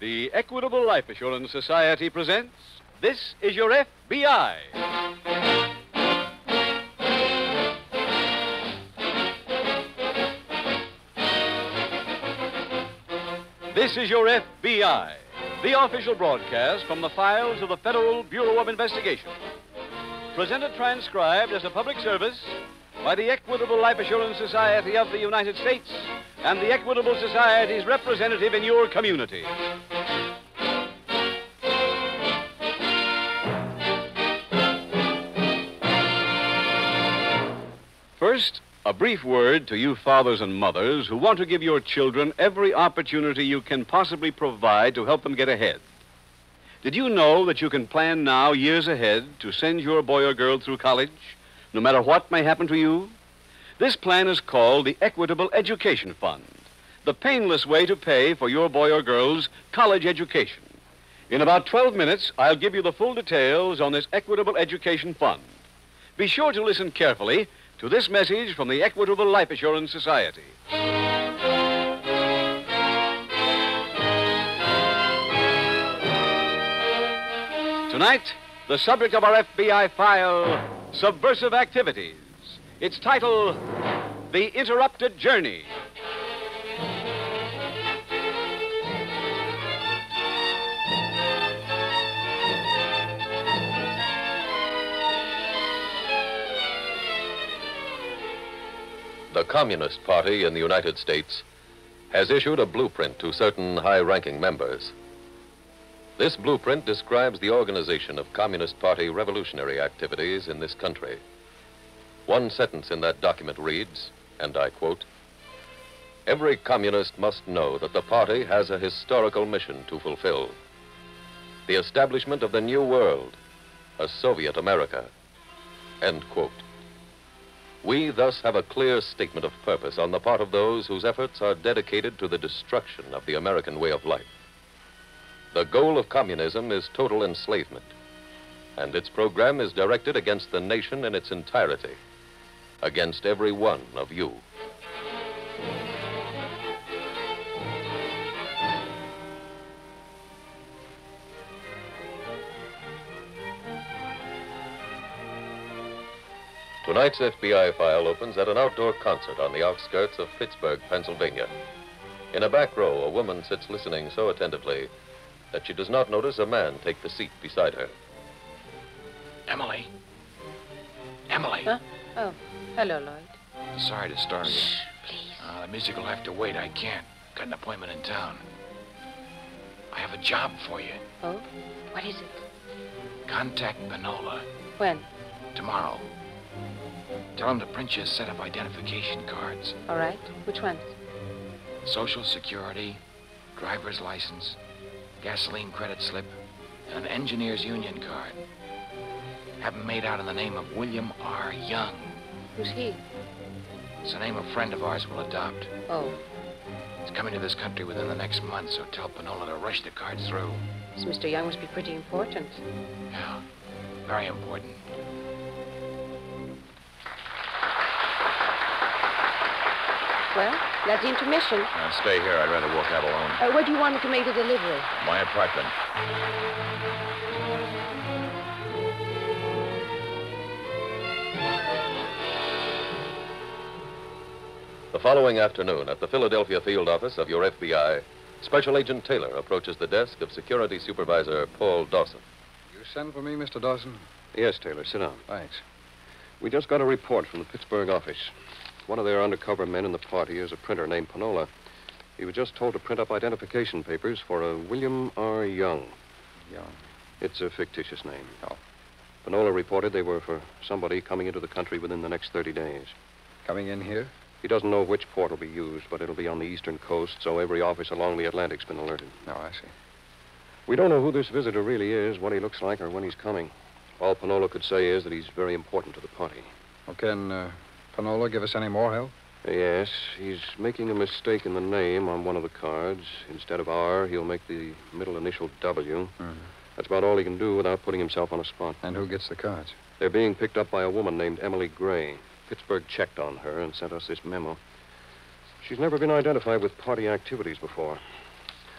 The Equitable Life Assurance Society presents This is Your FBI. This is Your FBI, the official broadcast from the files of the Federal Bureau of Investigation. Presented transcribed as a public service by the Equitable Life Assurance Society of the United States and the Equitable Society's representative in your community. First, a brief word to you fathers and mothers who want to give your children every opportunity you can possibly provide to help them get ahead. Did you know that you can plan now, years ahead, to send your boy or girl through college, no matter what may happen to you? This plan is called the Equitable Education Fund, the painless way to pay for your boy or girl's college education. In about 12 minutes, I'll give you the full details on this Equitable Education Fund. Be sure to listen carefully to this message from the Equitable Life Assurance Society. Tonight, the subject of our FBI file Subversive Activities. Its title The Interrupted Journey. The Communist Party in the United States has issued a blueprint to certain high ranking members. This blueprint describes the organization of Communist Party revolutionary activities in this country. One sentence in that document reads, and I quote Every communist must know that the party has a historical mission to fulfill the establishment of the New World, a Soviet America. End quote. We thus have a clear statement of purpose on the part of those whose efforts are dedicated to the destruction of the American way of life. The goal of communism is total enslavement, and its program is directed against the nation in its entirety, against every one of you. Tonight's FBI file opens at an outdoor concert on the outskirts of Pittsburgh, Pennsylvania. In a back row, a woman sits listening so attentively that she does not notice a man take the seat beside her. Emily. Emily. Huh? Oh, hello, Lloyd. Sorry to start again. Please. Uh, the music will have to wait. I can't. Got an appointment in town. I have a job for you. Oh, what is it? Contact Panola When? tomorrow. Tell him to print you a set of identification cards. All right. Which ones? Social Security, driver's license, gasoline credit slip, and an engineer's union card. Have them made out in the name of William R. Young. Who's he? It's the name a friend of ours will adopt. Oh, He's coming to this country within the next month, so tell Panola to rush the cards through. this Mr. Young must be pretty important. Yeah, very important. Well, that's the intermission. Uh, stay here. I'd rather walk out alone. Uh, where do you want me to make the delivery? My apartment. The following afternoon, at the Philadelphia field office of your FBI, Special Agent Taylor approaches the desk of Security Supervisor Paul Dawson. You sent for me, Mr. Dawson? Yes, Taylor, sit down. Thanks. We just got a report from the Pittsburgh office. One of their undercover men in the party is a printer named Panola. He was just told to print up identification papers for a William R. Young. Young. It's a fictitious name. Oh. Panola reported they were for somebody coming into the country within the next 30 days. Coming in here? He doesn't know which port will be used, but it'll be on the eastern coast, so every office along the Atlantic's been alerted. No, I see. We don't know who this visitor really is, what he looks like, or when he's coming. All Panola could say is that he's very important to the party. Well, can uh, Panola give us any more help? Yes, he's making a mistake in the name on one of the cards. Instead of R, he'll make the middle initial W. Mhm. That's about all he can do without putting himself on a spot. And who gets the cards? They're being picked up by a woman named Emily Gray. Pittsburgh checked on her and sent us this memo. She's never been identified with party activities before.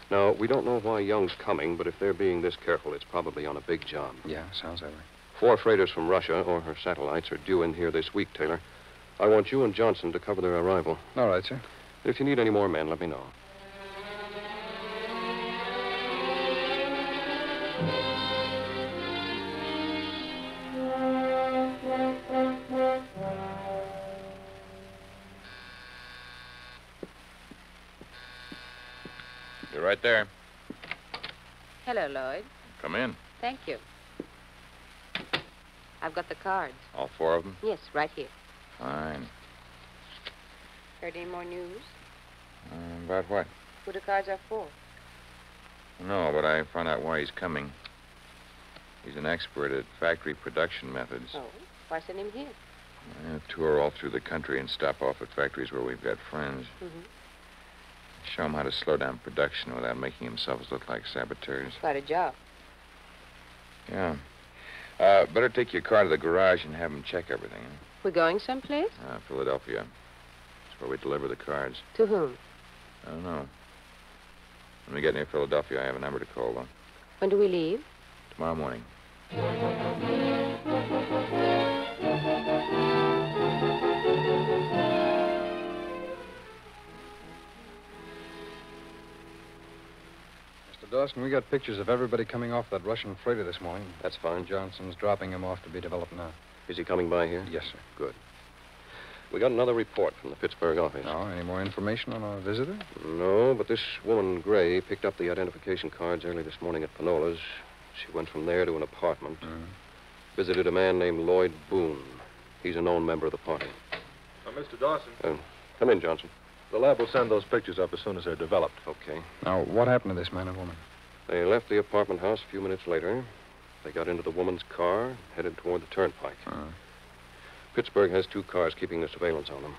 Now, we don't know why Young's coming, but if they're being this careful, it's probably on a big job. Yeah, sounds that way. Four freighters from Russia or her satellites are due in here this week, Taylor. I want you and Johnson to cover their arrival. All right, sir. If you need any more men, let me know. Right there. Hello, Lloyd. Come in. Thank you. I've got the cards. All four of them? Yes, right here. Fine. Heard any more news? Uh, about what? Who the cards are for? No, but I found out why he's coming. He's an expert at factory production methods. Oh, why send him here? I tour all through the country and stop off at factories where we've got friends. Mm-hmm. Show him how to slow down production without making themselves look like saboteurs. Quite a job. Yeah. Uh, better take your car to the garage and have them check everything. Huh? We're going someplace? Uh, Philadelphia. That's where we deliver the cards. To whom? I don't know. When we get near Philadelphia, I have a number to call, though. When do we leave? Tomorrow morning. Dawson, we got pictures of everybody coming off that Russian freighter this morning. That's fine. Johnson's dropping him off to be developed now. Is he coming by here? Yes, sir. Good. We got another report from the Pittsburgh office. Now, any more information on our visitor? No, but this woman, Gray, picked up the identification cards early this morning at Panola's. She went from there to an apartment. Mm. Visited a man named Lloyd Boone. He's a known member of the party. Now, Mr. Dawson, Uh, come in, Johnson. the lab will send those pictures up as soon as they're developed. Okay. Now, what happened to this man and woman? They left the apartment house a few minutes later. They got into the woman's car, headed toward the turnpike. Uh, Pittsburgh has two cars keeping the surveillance on them.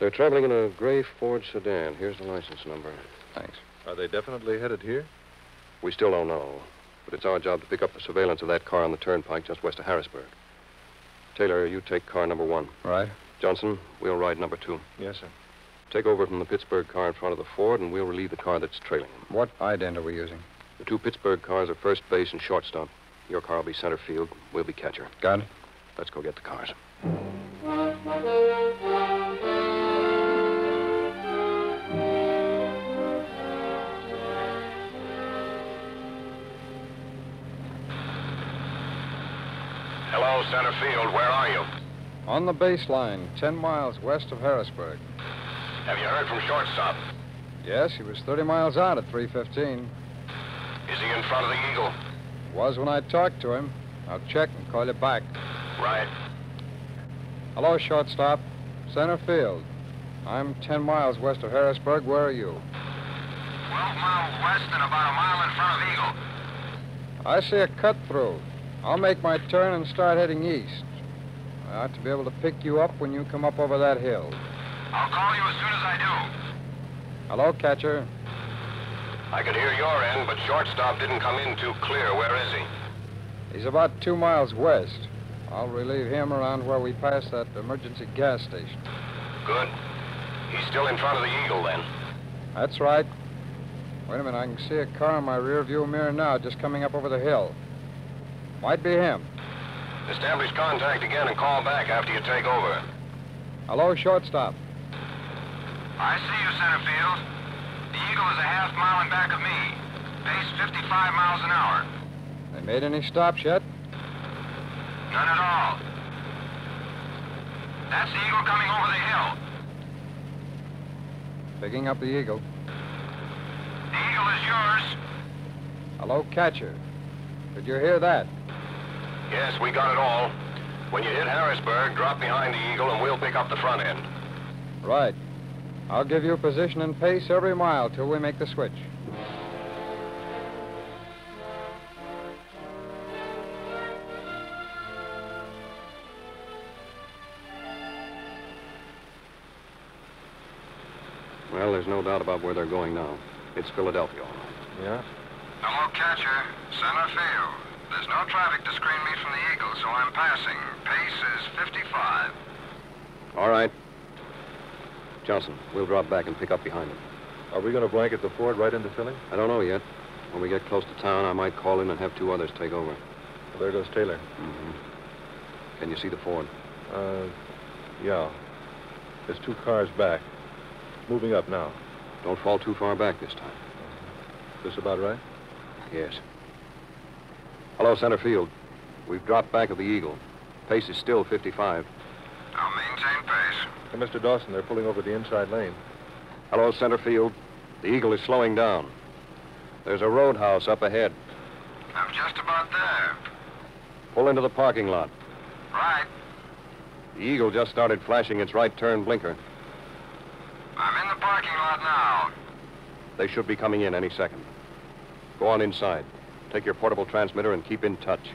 They're traveling in a gray Ford sedan. Here's the license number. thanks. Are they definitely headed here? We still don't know, but it's our job to pick up the surveillance of that car on the turnpike just west of Harrisburg. Taylor, you take car number one. Right. Johnson, we'll ride number two. Yes, sir. Take over from the Pittsburgh car in front of the Ford, and we'll relieve the car that's trailing them. What ident are we using? The two Pittsburgh cars are first base and shortstop. Your car will be center field. We'll be catcher. Got it? Let's go get the cars. Hello, center field. Where are you? On the baseline, 10 miles west of Harrisburg. Have you heard from shortstop? Yes, he was 30 miles out at 315. Is he in front of the Eagle? Was when I talked to him. I'll check and call you back. Right. Hello, shortstop. Center field. I'm 10 miles west of Harrisburg. Where are you? 12 miles west and about a mile in front of Eagle. I see a cut through. I'll make my turn and start heading east. I ought to be able to pick you up when you come up over that hill. I'll call you as soon as I do. Hello, catcher. I could hear your end, but shortstop didn't come in too clear. Where is he? He's about two miles west. I'll relieve him around where we pass that emergency gas station. Good. He's still in front of the Eagle, then. That's right. Wait a minute, I can see a car in my rearview mirror now, just coming up over the hill. Might be him. Establish contact again and call back after you take over. Hello, shortstop. I see you, center field. The Eagle is a half mile in back of me. Pace 55 miles an hour. They made any stops yet? None at all. That's the Eagle coming over the hill. Picking up the eagle. The Eagle is yours. Hello, catcher. Did you hear that? Yes, we got it all. When you hit Harrisburg, drop behind the Eagle and we'll pick up the front end. Right. I'll give you position and pace every mile till we make the switch. Well, there's no doubt about where they're going now. It's Philadelphia, all right. Yeah? Hello, catcher. Center field. There's no traffic to screen me from the Eagle, so I'm passing. Pace is 55. All right. Johnson, we'll drop back and pick up behind them. Are we going to blanket the Ford right into filling? I don't know yet. When we get close to town, I might call in and have two others take over. Well, there goes Taylor. Mm-hmm. Can you see the Ford? Uh, yeah. There's two cars back. Moving up now. Don't fall too far back this time. Is This about right? Yes. Hello, center field. We've dropped back of the Eagle. Pace is still 55. I'll maintain pace. Hey, Mr. Dawson, they're pulling over the inside lane. Hello, center field. The Eagle is slowing down. There's a roadhouse up ahead. I'm just about there. Pull into the parking lot. Right. The Eagle just started flashing its right turn blinker. I'm in the parking lot now. They should be coming in any second. Go on inside. Take your portable transmitter and keep in touch.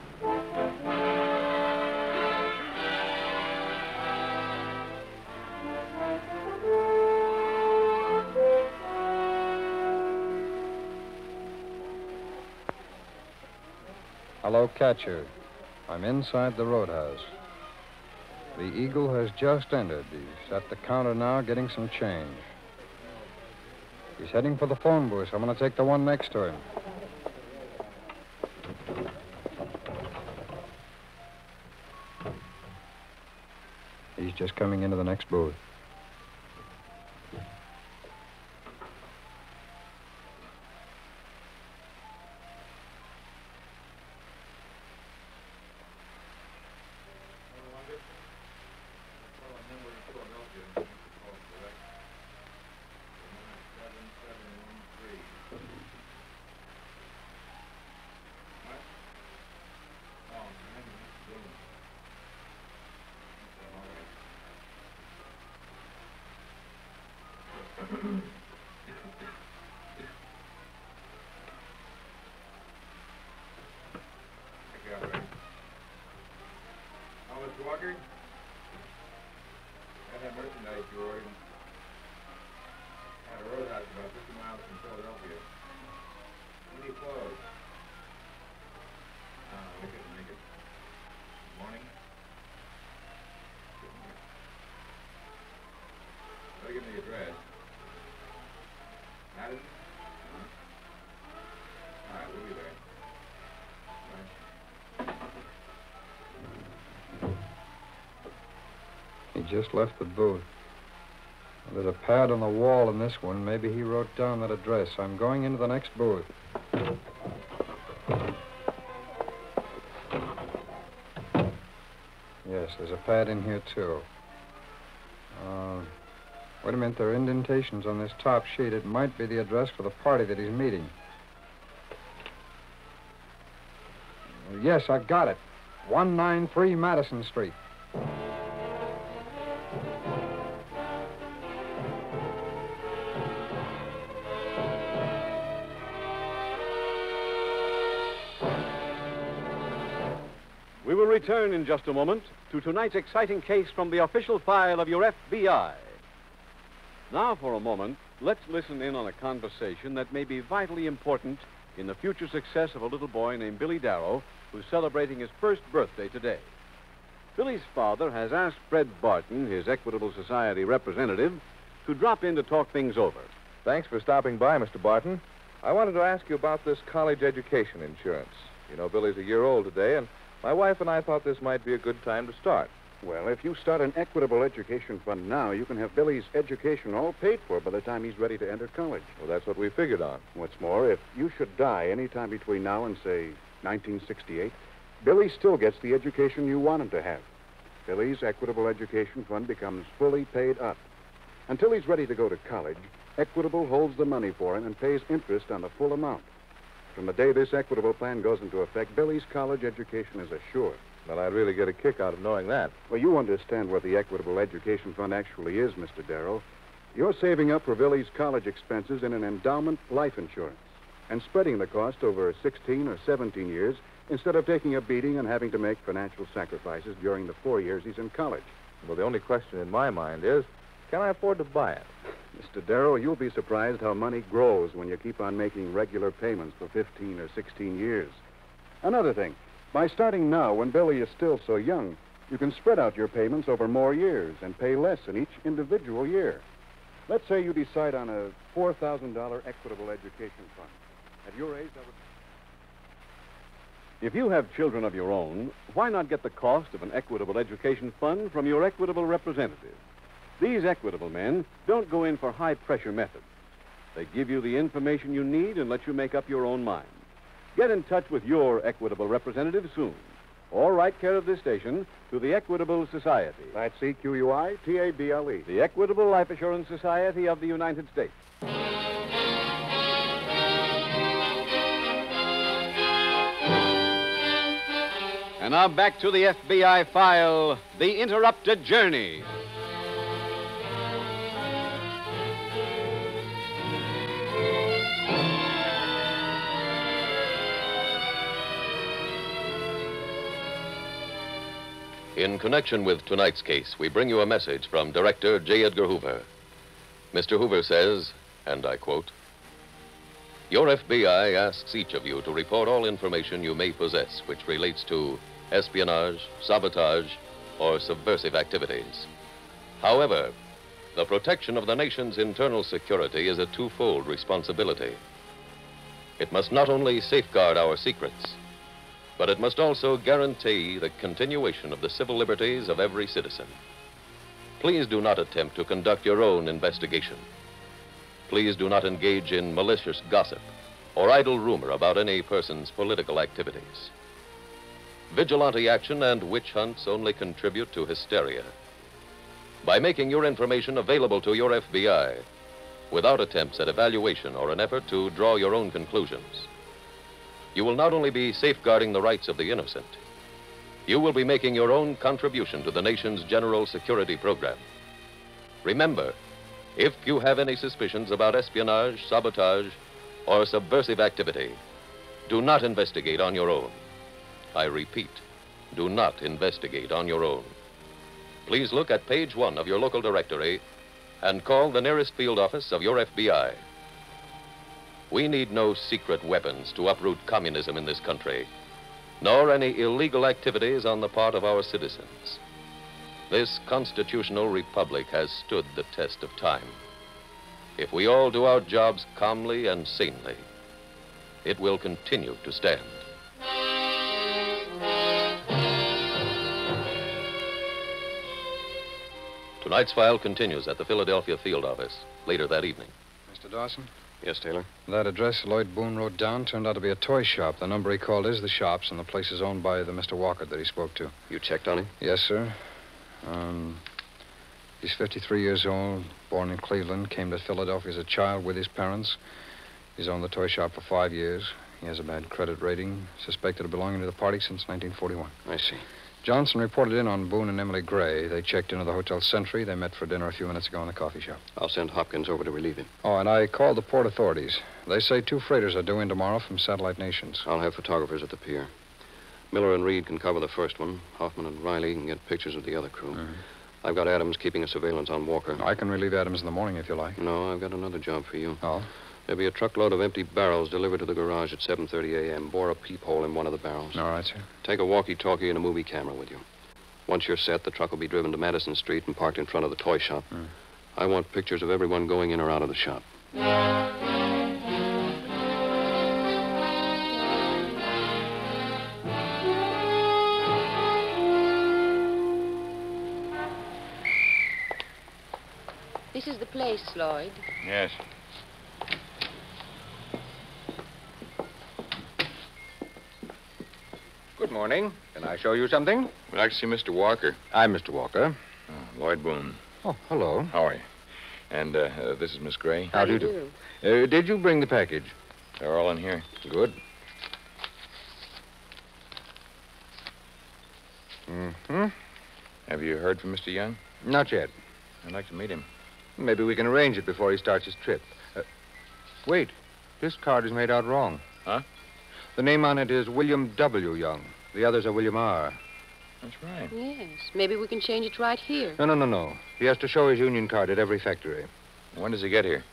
Hello, catcher. I'm inside the roadhouse. The Eagle has just entered. He's at the counter now getting some change. He's heading for the phone booth. I'm going to take the one next to him. He's just coming into the next booth. Mr. Walker, got that merchandise you ordered. At a roadhouse about 50 miles from Philadelphia. When you close? Uh, we couldn't make it. Morning? Better give me the address. Just left the booth. There's a pad on the wall in this one. Maybe he wrote down that address. I'm going into the next booth. Yes, there's a pad in here, too. Uh, wait a minute. There are indentations on this top sheet. It might be the address for the party that he's meeting. Yes, I've got it. 193 Madison Street. Return in just a moment to tonight's exciting case from the official file of your FBI. Now, for a moment, let's listen in on a conversation that may be vitally important in the future success of a little boy named Billy Darrow, who's celebrating his first birthday today. Billy's father has asked Fred Barton, his Equitable Society representative, to drop in to talk things over. Thanks for stopping by, Mr. Barton. I wanted to ask you about this college education insurance. You know, Billy's a year old today, and my wife and I thought this might be a good time to start. Well, if you start an equitable education fund now, you can have Billy's education all paid for by the time he's ready to enter college. Well, that's what we figured on. What's more, if you should die any time between now and, say, 1968, Billy still gets the education you want him to have. Billy's equitable education fund becomes fully paid up. Until he's ready to go to college, Equitable holds the money for him and pays interest on the full amount. From the day this equitable plan goes into effect, Billy's college education is assured. Well, I'd really get a kick out of knowing that. Well, you understand what the Equitable Education Fund actually is, Mr. Darrow. You're saving up for Billy's college expenses in an endowment life insurance and spreading the cost over 16 or 17 years instead of taking a beating and having to make financial sacrifices during the four years he's in college. Well, the only question in my mind is can I afford to buy it? Mr. Darrow, you'll be surprised how money grows when you keep on making regular payments for 15 or 16 years. Another thing, by starting now when Billy is still so young, you can spread out your payments over more years and pay less in each individual year. Let's say you decide on a $4,000 equitable education fund. At your age, that would. If you have children of your own, why not get the cost of an equitable education fund from your equitable representative? These equitable men don't go in for high pressure methods. They give you the information you need and let you make up your own mind. Get in touch with your equitable representative soon. Or write care of this station to the Equitable Society. That's E Q U I T A B L E. The Equitable Life Assurance Society of the United States. And now back to the FBI file The Interrupted Journey. In connection with tonight's case, we bring you a message from Director J. Edgar Hoover. Mr. Hoover says, and I quote Your FBI asks each of you to report all information you may possess which relates to espionage, sabotage, or subversive activities. However, the protection of the nation's internal security is a twofold responsibility. It must not only safeguard our secrets, but it must also guarantee the continuation of the civil liberties of every citizen. Please do not attempt to conduct your own investigation. Please do not engage in malicious gossip or idle rumor about any person's political activities. Vigilante action and witch hunts only contribute to hysteria. By making your information available to your FBI without attempts at evaluation or an effort to draw your own conclusions, you will not only be safeguarding the rights of the innocent, you will be making your own contribution to the nation's general security program. Remember, if you have any suspicions about espionage, sabotage, or subversive activity, do not investigate on your own. I repeat, do not investigate on your own. Please look at page one of your local directory and call the nearest field office of your FBI. We need no secret weapons to uproot communism in this country, nor any illegal activities on the part of our citizens. This constitutional republic has stood the test of time. If we all do our jobs calmly and sanely, it will continue to stand. Tonight's file continues at the Philadelphia field office later that evening. Mr. Dawson? Yes, Taylor. That address Lloyd Boone wrote down turned out to be a toy shop. The number he called is the shop's, and the place is owned by the Mr. Walker that he spoke to. You checked on him? Yes, sir. Um, he's 53 years old, born in Cleveland, came to Philadelphia as a child with his parents. He's owned the toy shop for five years. He has a bad credit rating, suspected of belonging to the party since 1941. I see. Johnson reported in on Boone and Emily Gray. They checked into the Hotel Century. They met for dinner a few minutes ago in the coffee shop. I'll send Hopkins over to relieve him. Oh, and I called the port authorities. They say two freighters are due in tomorrow from Satellite Nations. I'll have photographers at the pier. Miller and Reed can cover the first one. Hoffman and Riley can get pictures of the other crew. Mhm. I've got Adams keeping a surveillance on Walker. I can relieve Adams in the morning if you like. No, I've got another job for you. Oh? There'll be a truckload of empty barrels delivered to the garage at 7.30 a.m. Bore a peephole in one of the barrels. All right, sir. Take a walkie-talkie and a movie camera with you. Once you're set, the truck will be driven to Madison Street and parked in front of the toy shop. Hmm. I want pictures of everyone going in or out of the shop. This is the place, Lloyd. Yes. Morning. Can I show you something? We'd like to see Mr. Walker. I'm Mr. Walker. Oh, Lloyd Boone. Oh, hello. How are you? And uh, uh, this is Miss Gray. How do you do? Uh, did you bring the package? They're all in here. Good. Mm-hmm. Have you heard from Mr. Young? Not yet. I'd like to meet him. Maybe we can arrange it before he starts his trip. Uh, wait. This card is made out wrong. Huh? The name on it is William W. Young. The others are William R. That's right. Yes. Maybe we can change it right here. No, no, no, no. He has to show his union card at every factory. When does he get here?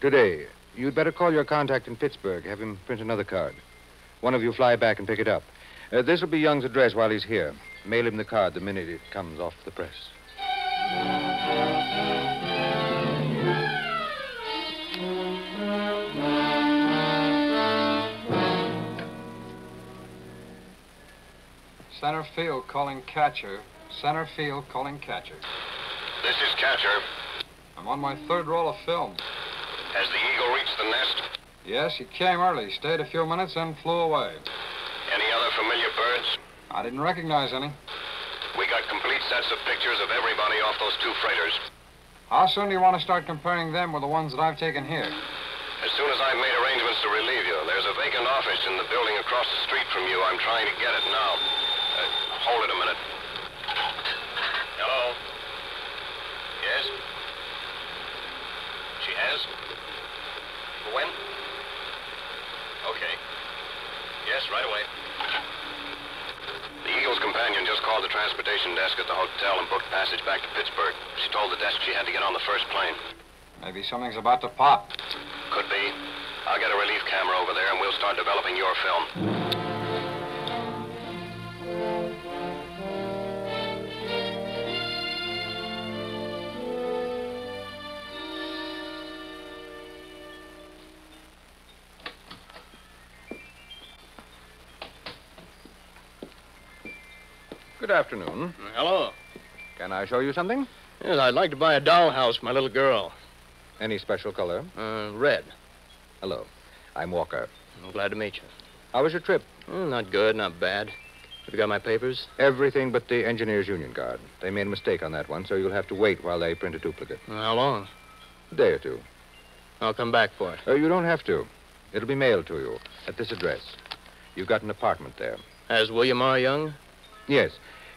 Today. You'd better call your contact in Pittsburgh. Have him print another card. One of you fly back and pick it up. Uh, this will be Young's address while he's here. Mail him the card the minute it comes off the press. Center field calling catcher. Center field calling catcher. This is Catcher. I'm on my third roll of film. Has the Eagle reached the nest? Yes, he came early, stayed a few minutes, then flew away. Any other familiar birds? I didn't recognize any. We got complete sets of pictures of everybody off those two freighters. How soon do you want to start comparing them with the ones that I've taken here? As soon as I've made arrangements to relieve you, there's a vacant office in the building across the street from you. I'm trying to get it now. Hold it a minute. Hello? Yes? She has? When? Okay. Yes, right away. The Eagle's companion just called the transportation desk at the hotel and booked passage back to Pittsburgh. She told the desk she had to get on the first plane. Maybe something's about to pop. Could be. I'll get a relief camera over there and we'll start developing your film. Good afternoon. Hello. Can I show you something? Yes, I'd like to buy a dollhouse for my little girl. Any special color? Uh, red. Hello. I'm Walker. I'm glad to meet you. How was your trip? Mm, not good, not bad. Have you got my papers? Everything but the Engineers Union card. They made a mistake on that one, so you'll have to wait while they print a duplicate. How long? A day or two. I'll come back for it. Uh, you don't have to. It'll be mailed to you at this address. You've got an apartment there. As William R. Young? Yes.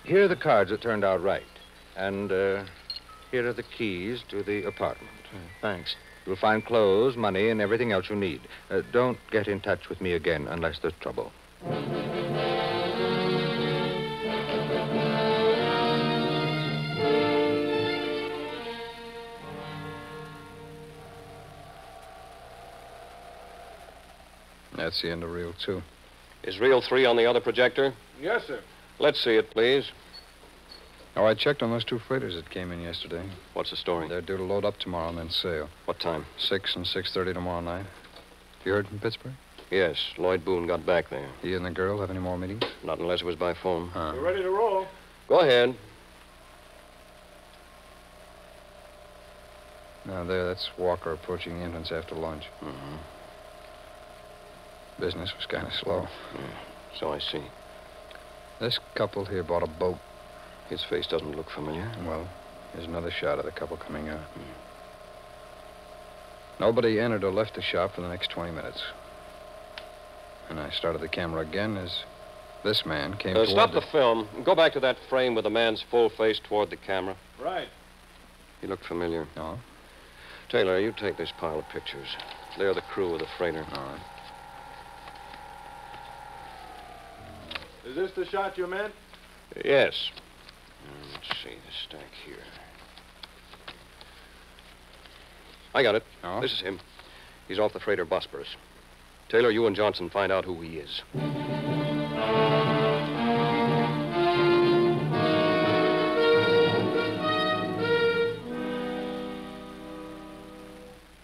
Here are the cards that turned out right. And uh, here are the keys to the apartment. Thanks. You'll find clothes, money, and everything else you need. Uh, don't get in touch with me again unless there's trouble. That's the end of reel two. Is reel three on the other projector? Yes, sir. Let's see it, please. Oh, I checked on those two freighters that came in yesterday. What's the story? They're due to load up tomorrow and then sail. What time? Six and six thirty tomorrow night. You heard from Pittsburgh? Yes, Lloyd Boone got back there. He and the girl have any more meetings? Not unless it was by phone. Huh. We're ready to roll. Go ahead. Now there, that's Walker approaching the entrance after lunch. Mm-hmm. Business was kind of slow. So I see. This couple here bought a boat. His face doesn't look familiar. Well, here's another shot of the couple coming out. Nobody entered or left the shop for the next 20 minutes. And I started the camera again as this man came Uh, stop the... the film. Go back to that frame with the man's full face toward the camera. Right. He looked familiar. No. Taylor, you take this pile of pictures. They're the crew of the freighter. All right. Is this the shot you meant? Yes. Uh, Let's see the stack here. I got it. Oh? This is him. He's off the freighter Bosporus. Taylor, you and Johnson find out who he is.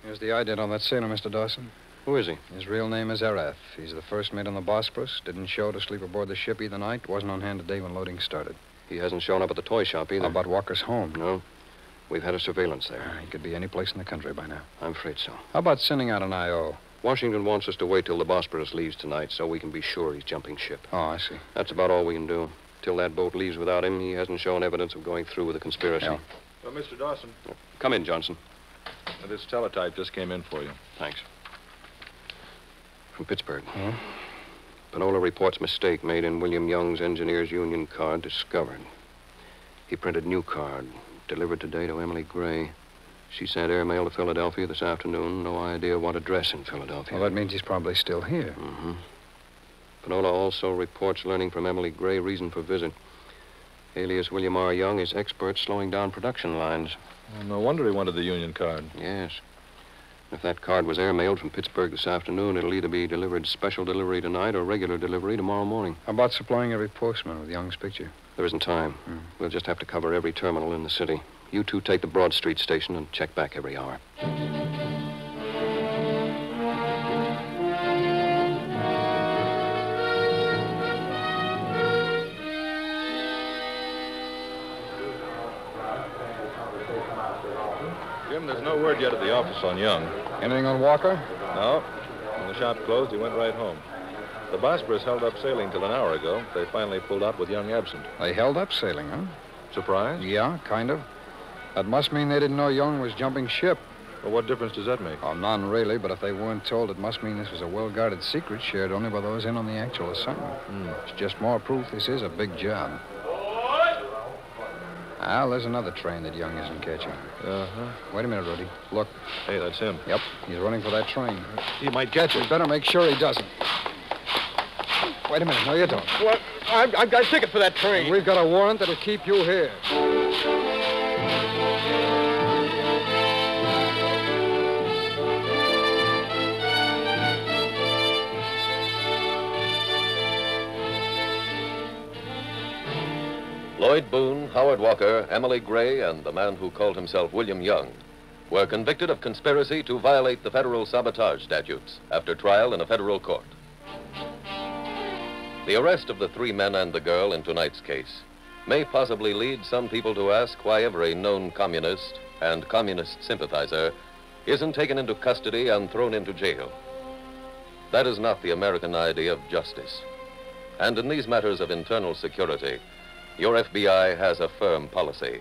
Here's the ident on that sailor, Mr. Dawson. Who is he? His real name is Araf. He's the first mate on the Bosporus. Didn't show to sleep aboard the ship either night. Wasn't on hand today when loading started. He hasn't shown up at the toy shop either. How about Walker's home? No. We've had a surveillance there. Uh, he could be any place in the country by now. I'm afraid so. How about sending out an I.O.? Washington wants us to wait till the Bosporus leaves tonight so we can be sure he's jumping ship. Oh, I see. That's about all we can do. Till that boat leaves without him, he hasn't shown evidence of going through with the conspiracy. Yeah. Well, Mr. Dawson, Come in, Johnson. this teletype just came in for you. Thanks. From Pittsburgh. Hmm? Panola reports mistake made in William Young's Engineers Union card discovered. He printed new card, delivered today to Emily Gray. She sent airmail to Philadelphia this afternoon. No idea what address in Philadelphia. Well, that means he's probably still here. Mm-hmm. Panola also reports learning from Emily Gray reason for visit. Alias William R. Young is expert slowing down production lines. Well, no wonder he wanted the union card. Yes. If that card was airmailed from Pittsburgh this afternoon, it'll either be delivered special delivery tonight or regular delivery tomorrow morning. How about supplying every postman with Young's picture? There isn't time. Hmm. We'll just have to cover every terminal in the city. You two take the Broad Street station and check back every hour. There's no word yet at the office on Young. Anything on Walker? No. When the shop closed, he went right home. The Bosporus held up sailing till an hour ago. They finally pulled out with Young absent. They held up sailing, huh? Surprised? Yeah, kind of. That must mean they didn't know Young was jumping ship. Well, what difference does that make? Oh, none really, but if they weren't told, it must mean this was a well guarded secret shared only by those in on the actual assignment. Hmm. It's just more proof this is a big job. Ah, there's another train that Young isn't catching. Uh huh. Wait a minute, Rudy. Look. Hey, that's him. Yep, he's running for that train. He might catch it. better make sure he doesn't. Wait a minute. No, you don't. What? I've, I've got a ticket for that train. We've got a warrant that'll keep you here. Lloyd Boone, Howard Walker, Emily Gray, and the man who called himself William Young were convicted of conspiracy to violate the federal sabotage statutes after trial in a federal court. The arrest of the three men and the girl in tonight's case may possibly lead some people to ask why every known communist and communist sympathizer isn't taken into custody and thrown into jail. That is not the American idea of justice. And in these matters of internal security, your FBI has a firm policy.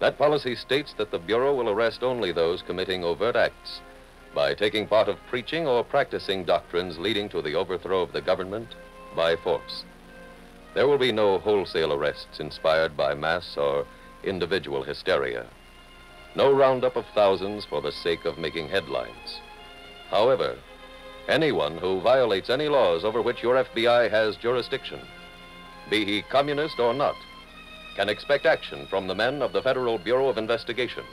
That policy states that the Bureau will arrest only those committing overt acts by taking part of preaching or practicing doctrines leading to the overthrow of the government by force. There will be no wholesale arrests inspired by mass or individual hysteria. No roundup of thousands for the sake of making headlines. However, anyone who violates any laws over which your FBI has jurisdiction be he communist or not, can expect action from the men of the Federal Bureau of Investigation.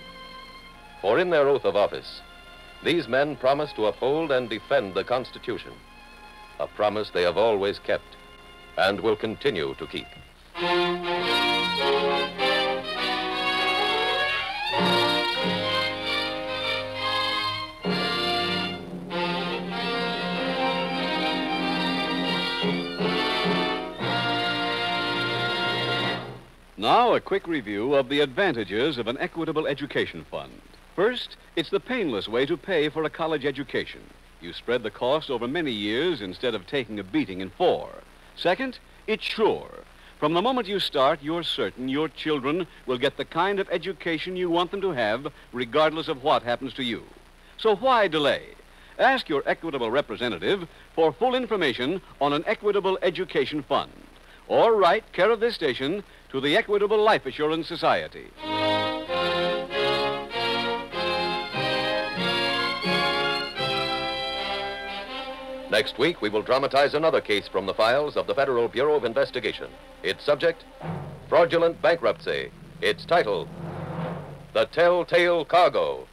For in their oath of office, these men promise to uphold and defend the Constitution, a promise they have always kept and will continue to keep. Now, a quick review of the advantages of an equitable education fund. First, it's the painless way to pay for a college education. You spread the cost over many years instead of taking a beating in four. Second, it's sure. From the moment you start, you're certain your children will get the kind of education you want them to have, regardless of what happens to you. So why delay? Ask your equitable representative for full information on an equitable education fund. Or write care of this station to the Equitable Life Assurance Society. Next week, we will dramatize another case from the files of the Federal Bureau of Investigation. Its subject, fraudulent bankruptcy. Its title, The Telltale Cargo.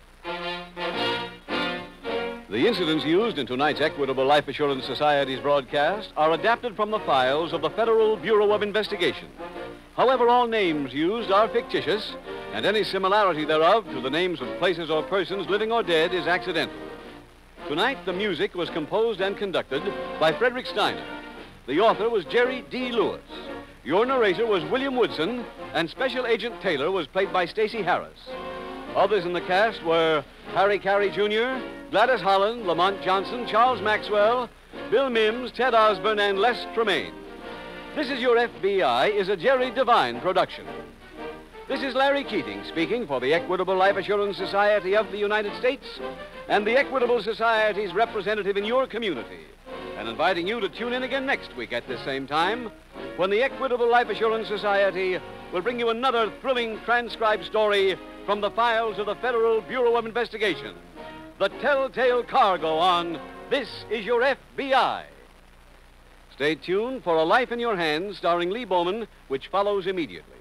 The incidents used in tonight's Equitable Life Assurance Society's broadcast are adapted from the files of the Federal Bureau of Investigation. However, all names used are fictitious, and any similarity thereof to the names of places or persons, living or dead, is accidental. Tonight, the music was composed and conducted by Frederick Steiner. The author was Jerry D. Lewis. Your narrator was William Woodson, and Special Agent Taylor was played by Stacy Harris. Others in the cast were Harry Carey Jr., Gladys Holland, Lamont Johnson, Charles Maxwell, Bill Mims, Ted Osborne, and Les Tremayne. This is Your FBI is a Jerry Devine production. This is Larry Keating speaking for the Equitable Life Assurance Society of the United States and the Equitable Society's representative in your community, and inviting you to tune in again next week at this same time when the Equitable Life Assurance Society will bring you another thrilling transcribed story from the files of the Federal Bureau of Investigation. The Telltale Cargo on This Is Your FBI. Stay tuned for A Life in Your Hands starring Lee Bowman, which follows immediately.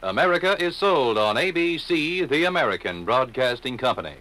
America is sold on ABC, the American Broadcasting Company.